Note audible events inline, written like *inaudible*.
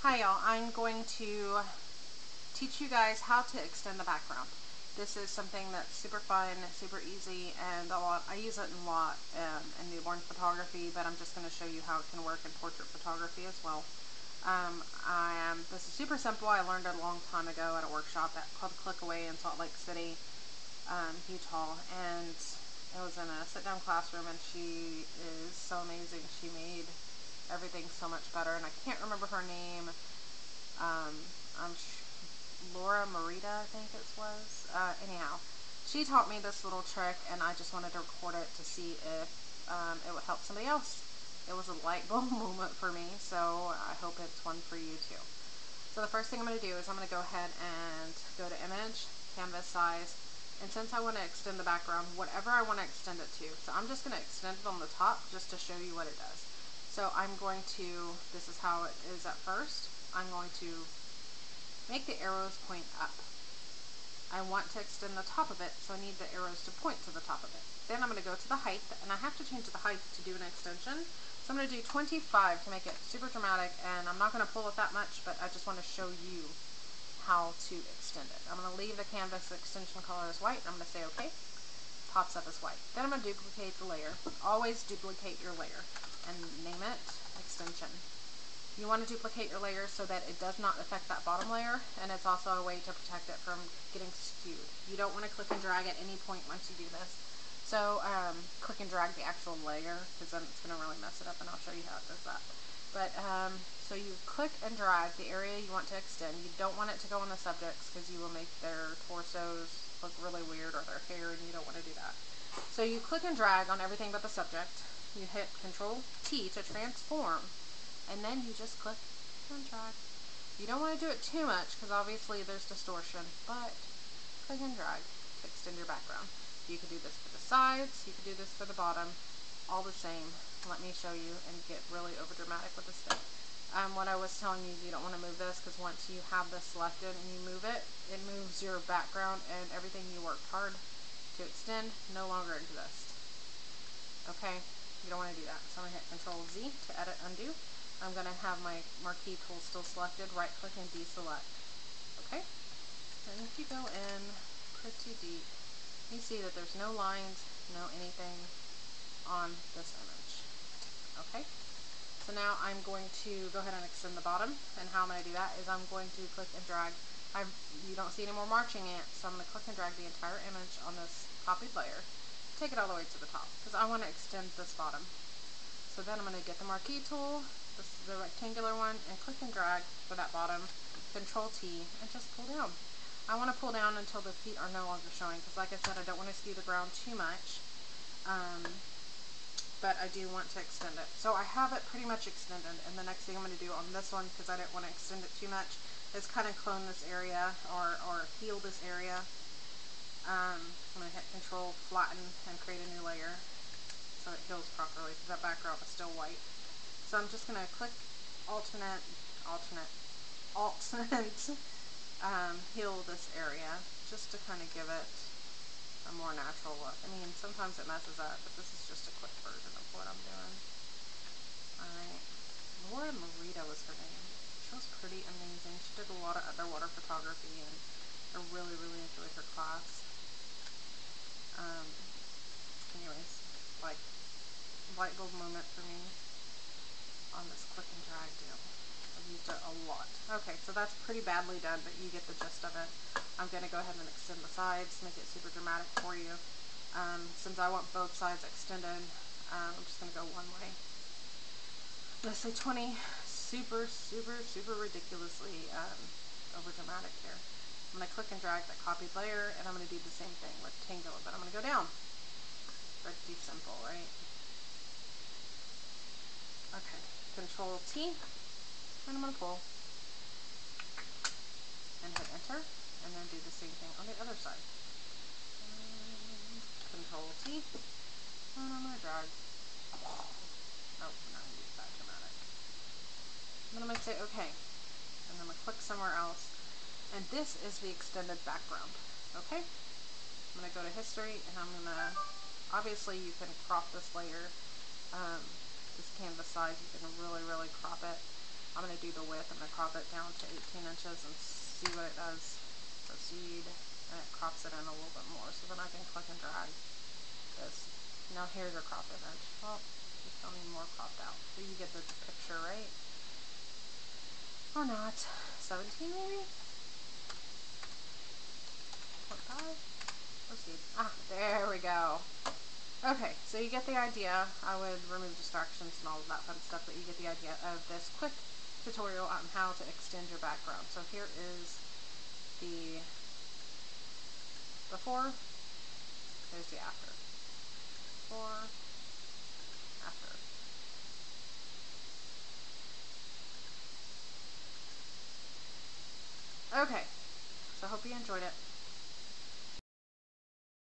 Hi y'all, I'm going to teach you guys how to extend the background. This is something that's super fun, super easy, and a lot. I use it a lot um, in newborn photography, but I'm just going to show you how it can work in portrait photography as well. Um, I am. This is super simple. I learned it a long time ago at a workshop at, called Clickaway in Salt Lake City, um, Utah, and it was in a sit-down classroom, and she is so amazing. She made everything so much better. And I can't remember her name. Um, I'm Laura Morita, I think it was. Uh, anyhow, she taught me this little trick, and I just wanted to record it to see if um, it would help somebody else. It was a light bulb *laughs* moment for me, so I hope it's one for you too. So the first thing I'm going to do is I'm going to go ahead and go to image, canvas size, and since I want to extend the background, whatever I want to extend it to. So I'm just going to extend it on the top just to show you what it does. So I'm going to, this is how it is at first, I'm going to make the arrows point up. I want to extend the top of it, so I need the arrows to point to the top of it. Then I'm going to go to the height, and I have to change the height to do an extension. So I'm going to do 25 to make it super dramatic, and I'm not going to pull it that much, but I just want to show you how to extend it. I'm going to leave the canvas extension color as white, and I'm going to say OK. Pops up as white. Then I'm going to duplicate the layer. Always duplicate your layer and name it extension. You want to duplicate your layer so that it does not affect that bottom layer and it's also a way to protect it from getting skewed. You don't want to click and drag at any point once you do this. So um, click and drag the actual layer because then it's going to really mess it up and I'll show you how it does that. But um, so you click and drag the area you want to extend. You don't want it to go on the subjects because you will make their torsos look really weird or their hair and you don't want to do that. So you click and drag on everything but the subject you hit Control T to transform, and then you just click and drag. You don't want to do it too much because obviously there's distortion, but click and drag to extend your background. You could do this for the sides, you could do this for the bottom, all the same. Let me show you and get really over dramatic with this thing. Um, what I was telling you, you don't want to move this because once you have this selected and you move it, it moves your background and everything you worked hard to extend no longer exists. Okay, you don't want to do that. So I'm going to hit Control Z to edit undo. I'm going to have my marquee tool still selected, right click and deselect. Okay? And if you go in pretty deep, you see that there's no lines, no anything on this image. Okay? So now I'm going to go ahead and extend the bottom, and how I'm going to do that is I'm going to click and drag. I've, you don't see any more marching ants, so I'm going to click and drag the entire image on this copied layer take it all the way to the top because I want to extend this bottom. So then I'm going to get the marquee tool, this is the rectangular one, and click and drag for that bottom, Control T, and just pull down. I want to pull down until the feet are no longer showing because like I said, I don't want to skew the ground too much. Um, but I do want to extend it. So I have it pretty much extended, and the next thing I'm going to do on this one, because I didn't want to extend it too much, is kind of clone this area or, or heal this area um, I'm going to hit control, flatten, and create a new layer so it heals properly because that background is still white. So I'm just going to click alternate, alternate, *laughs* alternate, um, heal this area just to kind of give it a more natural look. I mean, sometimes it messes up, but this is just a quick version of what I'm doing. Alright, Laura Morita was her name. She was pretty amazing. She did a lot of underwater photography and I really, really enjoyed her class. Um, anyways, like, moment for me on this and deal. I've used it a lot. Okay, so that's pretty badly done, but you get the gist of it. I'm going to go ahead and extend the sides, make it super dramatic for you. Um, since I want both sides extended, um, I'm just going to go one way. Let's say 20, super, super, super ridiculously um, over dramatic here. I'm going to click and drag that copied layer, and I'm going to do the same thing, rectangular, but I'm going to go down. Pretty simple, right? Okay, Control T, and I'm going to pull, and hit Enter, and then do the same thing on the other side. Control T, and I'm going to drag. To use that dramatic. And then I'm going to say OK, and then I'm going to click somewhere else, and this is the extended background. Okay? I'm going to go to history and I'm going to, obviously you can crop this layer, um, this canvas size, you can really, really crop it. I'm going to do the width. I'm going to crop it down to 18 inches and see what it does. Proceed, and it crops it in a little bit more. So then I can click and drag this. Now here's your crop image. Well, you still need more cropped out. So you get the picture, right? Or not. 17 maybe? 0.5? Proceed. Ah, there we go. Okay, so you get the idea. I would remove distractions and all of that fun stuff, but you get the idea of this quick tutorial on how to extend your background. So here is the before, there's the after. Before, after. Okay, so I hope you enjoyed it.